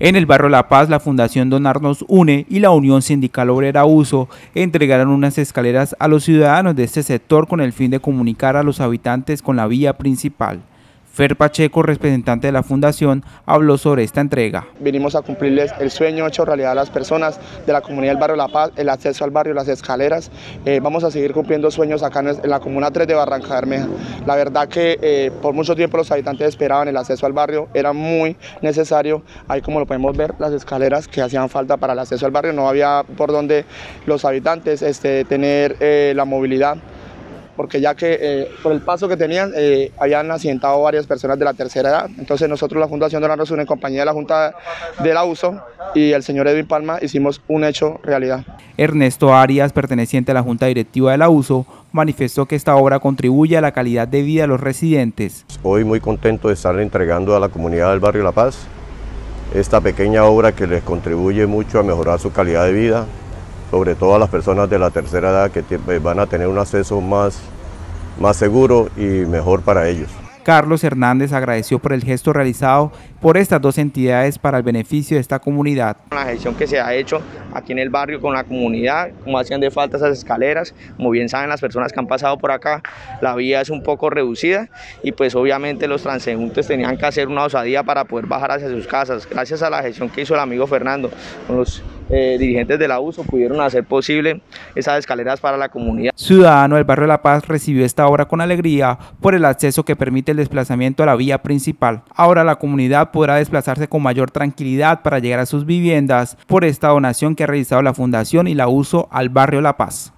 En el barrio La Paz, la Fundación Donarnos Une y la Unión Sindical Obrera Uso entregaron unas escaleras a los ciudadanos de este sector con el fin de comunicar a los habitantes con la vía principal. Fer Pacheco, representante de la Fundación, habló sobre esta entrega. Venimos a cumplirles el sueño hecho realidad a las personas de la comunidad del barrio La Paz, el acceso al barrio, las escaleras. Eh, vamos a seguir cumpliendo sueños acá en la Comuna 3 de Barranca Bermeja. La verdad que eh, por mucho tiempo los habitantes esperaban el acceso al barrio, era muy necesario. Ahí como lo podemos ver, las escaleras que hacían falta para el acceso al barrio, no había por donde los habitantes este, tener eh, la movilidad porque ya que eh, por el paso que tenían eh, habían asientado varias personas de la tercera edad. Entonces nosotros, la Fundación de la Razón, en compañía de la Junta de la USO y el señor Edwin Palma, hicimos un hecho realidad. Ernesto Arias, perteneciente a la Junta Directiva de la USO, manifestó que esta obra contribuye a la calidad de vida de los residentes. Hoy muy contento de estar entregando a la comunidad del barrio La Paz esta pequeña obra que les contribuye mucho a mejorar su calidad de vida, sobre todo a las personas de la tercera edad que eh, van a tener un acceso más, más seguro y mejor para ellos. Carlos Hernández agradeció por el gesto realizado por estas dos entidades para el beneficio de esta comunidad. La gestión que se ha hecho aquí en el barrio con la comunidad, como hacían de falta esas escaleras, como bien saben las personas que han pasado por acá, la vía es un poco reducida y pues obviamente los transeúntes tenían que hacer una osadía para poder bajar hacia sus casas. Gracias a la gestión que hizo el amigo Fernando con los eh, dirigentes de la USO pudieron hacer posible esas escaleras para la comunidad. Ciudadano del barrio La Paz recibió esta obra con alegría por el acceso que permite el desplazamiento a la vía principal. Ahora la comunidad podrá desplazarse con mayor tranquilidad para llegar a sus viviendas por esta donación que ha realizado la Fundación y la USO al barrio La Paz.